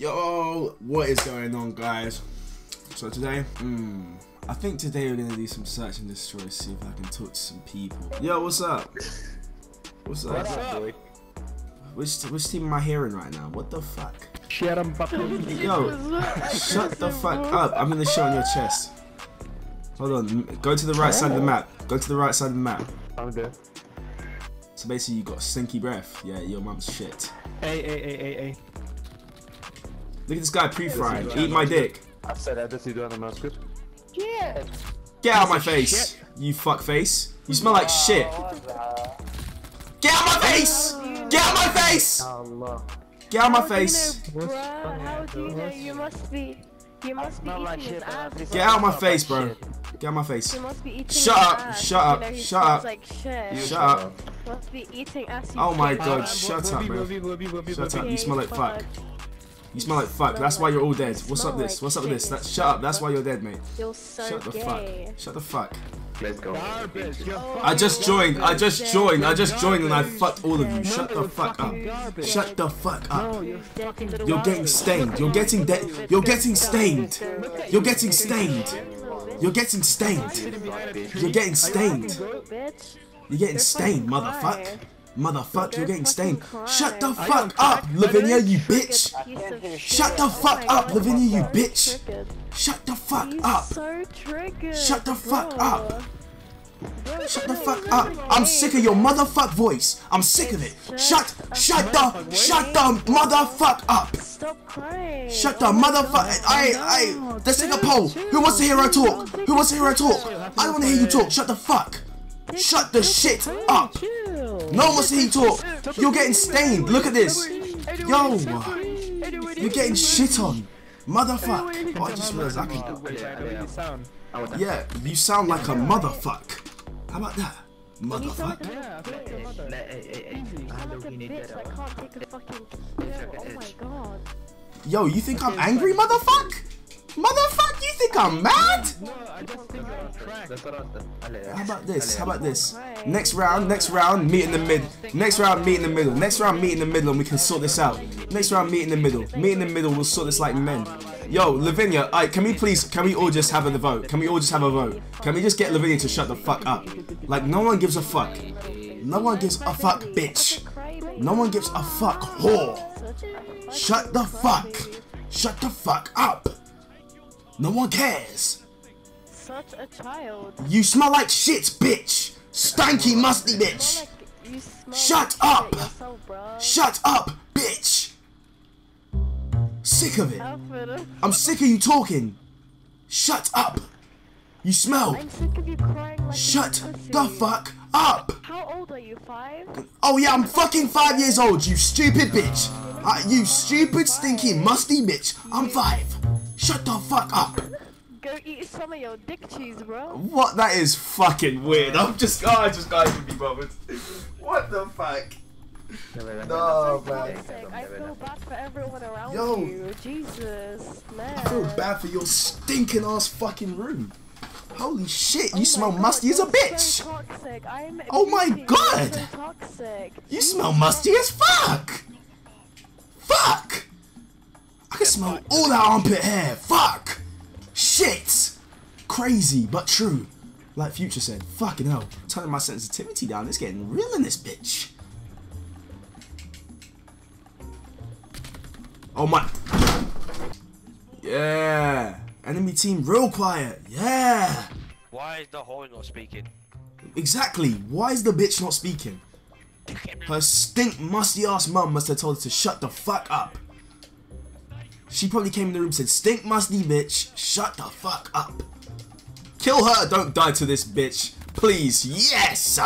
Yo, what is going on, guys? So today, hmm, I think today we're gonna do some search and destroy, see if I can talk to some people. Yo, what's up? What's up? What's up? Which which team am I hearing right now? What the fuck? Shut up, fucking. Yo, shut the fuck up! I'm gonna show on your chest. Hold on, go to the right side of the map. Go to the right side of the map. I'm good. So basically, you got stinky breath. Yeah, your mum's shit. Hey, hey, hey, hey, hey. Look at this guy pre-fired. Eat my dick. I said that just you do on the mouse good. Yeah. Get out of my face, shit. you fuck face. You smell like shit. Oh, Get out of my face! Get out of my face! Get out of my How do you face! know, bruh? How do you know? You must be. You must be eating his shit, but ass. Get out of my face, bro. Get out of my face. You must be eating Shut up, shut up, You know, he shut up. Shut up. Must be eating ass. you Oh my God, shut up, bro. Shut up. You smell like fuck. Fuck. You smell like fuck. That's why you're all dead. What's up this? What's up with this? That, shut up. That's why you're dead, mate. You're so Shut the gay. fuck. Shut the fuck. Let's go. Garbage. You're Oh I just joined. I just joined. I just joined and I fucked all of you. Shut the fuck up. Shut the fuck up. You're Dead fucking. little You're bastard. getting stained. You're getting dead. You're getting stained. You're getting stained. You're getting stained. You're getting stained. You're getting stained, motherfucker. Crying. Motherfucker, you're getting stained. Shut the fuck up, Lavinia, you bitch. Triggered piece of Shut the fuck up, Lavinia, you bitch. Shut the fuck up. Shut the fuck up. Shut the fuck up. I'm sick of your bro. motherfuck voice. I'm sick of it. Shut, shut a the, shut the voice. motherfuck up. Stop crying. Shut the Oh my motherfucker. I, I, let's take a poll. Who wants to hear her talk? Who wants to hear her talk? I don't want to hear you talk. Shut the fuck. Shut the shit up. No one wants to you talk. You're getting stained. Look at this. Yo, you're getting shit on. Motherfuck. Oh, I just realized I can. Yeah, you sound like a motherfuck. How about that? You sound like Motherfuck. Yeah, I think your mother. you sound like a bitch that can't take a fucking pill. Oh my god. Yo, you think I'm angry, motherfuck? Motherfuck, you think I'm mad? No, I just think you're on. How about this? How about this? Next round, next round, meet in the mid. Next round, meet in the middle. Next round, meet in the middle, and we can sort this out. Next round, meet in the middle. Meet in the middle, we'll sort this like men. Yo, Lavinia, alright, can we please, can we all just have a vote? Can we all just have a vote? Can we just get Lavinia to shut the fuck up? Like, no one gives a fuck. No one gives a fuck, bitch. No one gives a fuck, whore. Shut the fuck. Shut the fuck up. No one cares. Such a child. You smell like shit, bitch. Stanky, musty bitch. like you smell Shut like up. Yourself. Shut up, bitch. Sick of it. I'm sick of you talking. Shut up. You smell. I'm sick of you crying like Shut the fuck up. How old are you? Five? Oh yeah, I'm fucking five years old, you stupid bitch. Uh, you stupid, stinky, musty bitch. I'm five. Shut the fuck up. Go eat some of your dick cheese, bro. What? That is fucking weird. I'm just, oh, I just can't even be bothered. What the fuck? No, For man. I feel bad for everyone around Yo. you. Jesus, man. I feel bad for your stinking ass fucking room. Holy shit, you Oh smell God, musty as a bitch. So toxic. I'm Oh my God. So toxic. You smell musty as fuck. Fuck. I can smell all that armpit hair. Fuck. Shit. Crazy, but true. Like Future said, fucking hell. Turning my sensitivity down. It's getting real in this bitch. Oh my. Yeah. Enemy team real quiet. Yeah. Why is the whole not speaking? Exactly. Why is the bitch not speaking? Her stink musty ass mum must have told her to shut the fuck up. She probably came in the room and said, Stink musty bitch, shut the fuck up. Kill her, don't die to this bitch. Please, yes!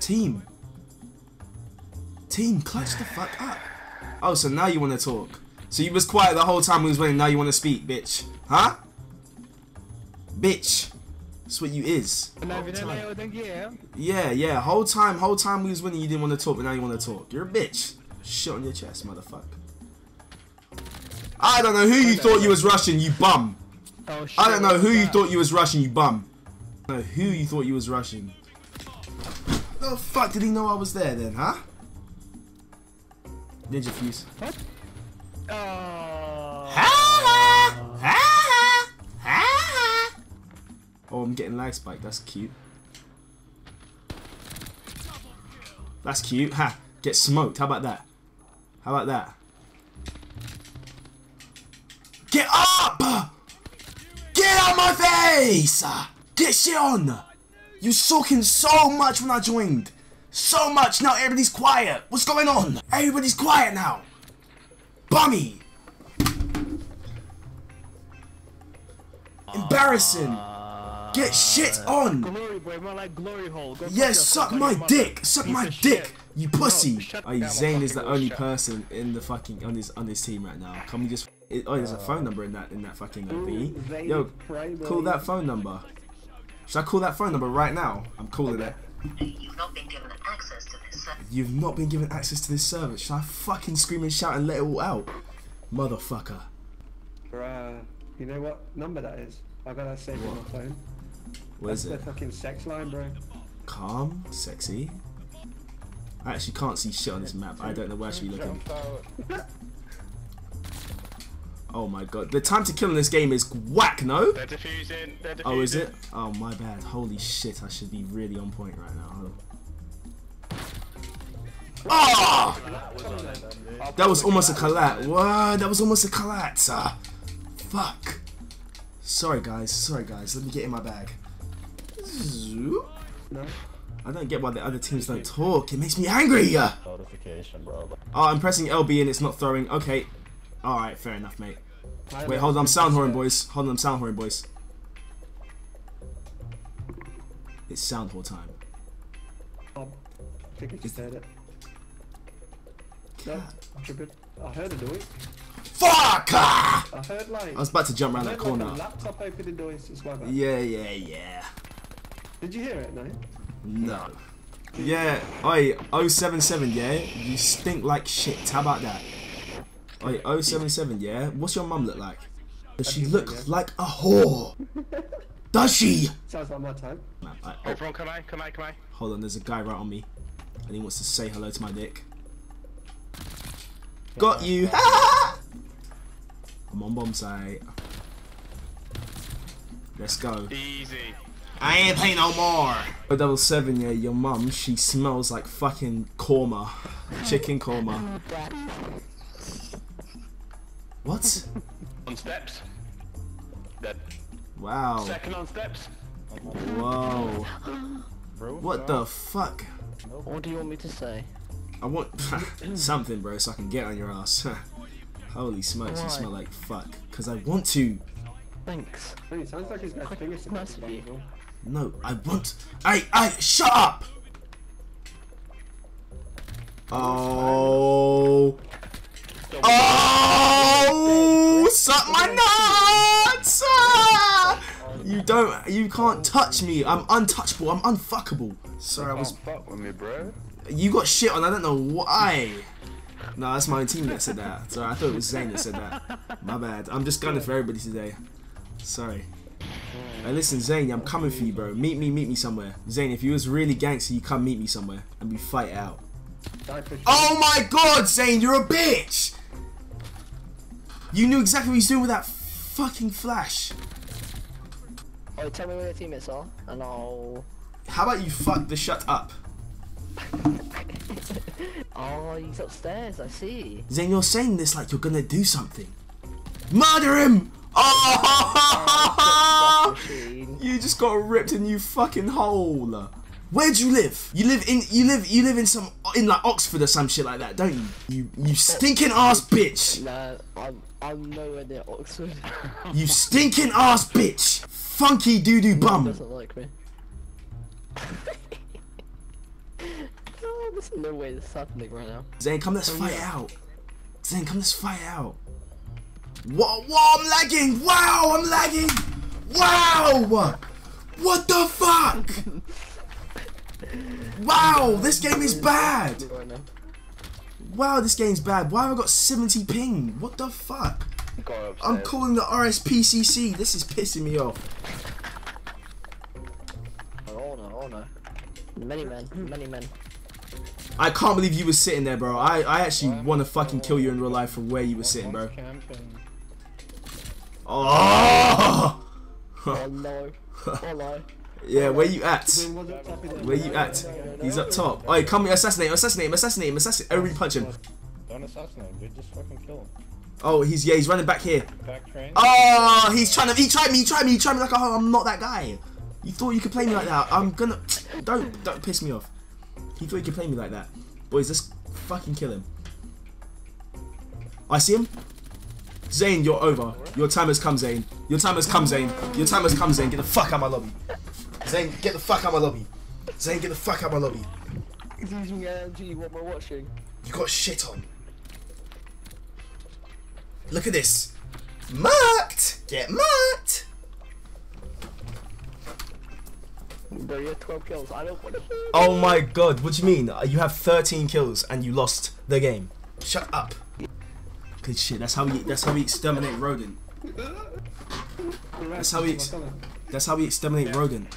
Team. Team, clutch the fuck up. Oh, so now you want to talk. So you was quiet the whole time we was waiting, now you want to speak, bitch. Huh? Bitch. That's what you is. Nej, Whole vi time. är den G. Yeah, yeah. Whole time, whole time we was winning, you didn't want to talk, but now you want to talk. You're a bitch. Shit on your chest, motherfucker. I don't know who you thought you was rushing, you bum. Oh, shit, I don't know who you thought you was rushing, you bum. I don't know who you thought you was rushing. The fuck did he know I was there then, huh? Ninja fuse. Oh. Oh, I'm getting lag spike. That's cute. That's cute. Ha! Get smoked. How about that? How about that? Get up! Get out my face! Get shit on! You sucking so much when I joined. So much. Now everybody's quiet. What's going on? Everybody's quiet now. Bummy. Embarrassing. Get shit on. Glory boy, more like glory hole. Go Yes, suck my dick. Suck my dick. Shit. You pussy. No, shut Oh, down, Zane is the only shut. person in the fucking on this on this team right now. Can we just? It, oh, there's a phone number in that in that fucking uh, Yo, call that phone number. Should I call that phone number right now? I'm calling it. You've not been given access to this server. You've not been given access to this service. Should I fucking scream and shout and let it all out? Motherfucker. Bruh, you know what number that is? I got that saved on my phone. What is That's it? the fucking sex line, bro. Calm, sexy. I actually can't see shit on this map. I don't know where I should be looking. Oh my god. The time to kill in this game is whack, no? They're defusing. They're defusing. Oh, is it? Oh, my bad. Holy shit, I should be really on point right now. Hold on. Oh! That was almost a collat. What? That was almost a collat. Ah, fuck. Sorry, guys. Sorry, guys. Let me get in my bag. Zoop. No? I don't get why the other teams don't talk. It makes me angry. Oh, Notification, bro. Oh, I'm pressing LB and it's not throwing. Okay. Alright, fair enough, mate. Wait, hold on. I'm sound horn, boys. Hold on. I'm sound horn, boys. It's sound horn time. Oh, I think I just heard it. No, I'm tripping. I heard a noise. Fuck! Ah! I heard like. I was about to jump around I that heard like corner. a laptop opening noise well. Yeah, yeah, yeah. Did you hear it? No. No. Yeah, oi, 077, yeah? You stink like shit. How about that? Oi, 077, yeah? What's your mum look like? Does she look like a whore? Does she? Sounds like my time. Man, I, oh, Everyone, come on, come on, come on. hold on, there's a guy right on me. And he wants to say hello to my dick. Got you! I'm on bomb site. Let's go. Easy. I ain't playing no more. Oh, double seven, yeah. Your mum, she smells like fucking korma, chicken korma. What? On steps. Dead. Wow. Second on steps. Whoa. What the fuck? What do you want me to say? I want something, bro, so I can get on your ass. Holy smokes, you smell like fuck. Cause I want to. Thanks. Hey, it sounds like he's got fingers in nice of you. No, I want. I, I, shut up! Oh. Oh, suck my nuts! Ah! You don't, you can't touch me. I'm untouchable. I'm unfuckable. Sorry, I was. fuck with me, bro. You got shit on. I don't know why. No, that's my own team that said that. Sorry, I thought it was Zane that said that. My bad. I'm just gunning for everybody today. Sorry. Hey, listen, Zane, I'm coming for you, bro. Meet me, meet me somewhere. Zane, if you was really gangster, you come meet me somewhere and we fight out. Oh my god, Zane, you're a bitch! You knew exactly what he was doing with that fucking flash. Oh, tell me where your teammates are, and I'll. How about you fuck the shut up? Oh, he's upstairs. I see. Zane, you're saying this like you're gonna do something. Murder him! Oh! You just got ripped a new fucking hole. Where do you live? You live in you live you live in some in like Oxford or some shit like that, don't you? You you stinking ass bitch. Nah, I'm I'm nowhere near Oxford. You stinking ass bitch. Funky doo doo bum. doesn't like me. oh, there's no way this is happening right now. Zane, oh, come let's fight out. Zane, come let's fight out. Whoa, whoa, I'm lagging. Wow, I'm lagging. Wow. What the fuck? Wow, this game is bad. Wow, this game's bad. Why have I got 70 ping? What the fuck? I'm calling the RSPCC. This is pissing me off. Oh no, oh no. Many men, many men. I can't believe you were sitting there, bro. I, I actually want to fucking kill you in real life from where you were sitting, bro. Oh! Oh no. Oh no. yeah, where you at? Then was it top of the- Where you at? He's up top. Oi, come here, assassinate him, assassinate him, assassinate him, assassinate Everybody punch him. Don't assassinate him, dude. Just fucking kill him. Oh, he's yeah, he's running back here. Back train. Oh, he's trying to. He tried me. He tried me. He tried me like oh, I'm not that guy. You thought you could play me like that? I'm gonna. Don't don't piss me off. He thought he could play me like that. Boys, let's fucking kill him. I see him. Zane, you're over. Your time has come, Zane. Your time has come, Zane. Your time has come, Zane. Get the fuck out of my lobby. Zane, get the fuck out of my lobby. Zane, get the fuck out of my lobby. He's using LMG, what am I watching? You got shit on. Look at this. Marked. Get marked. Bro, you have 12 kills. I don't want to Oh my god, what do you mean? You have 13 kills and you lost the game. Shut up. Good shit, that's how we that's how we exterminate rodent. That's how we that's how we exterminate rodent.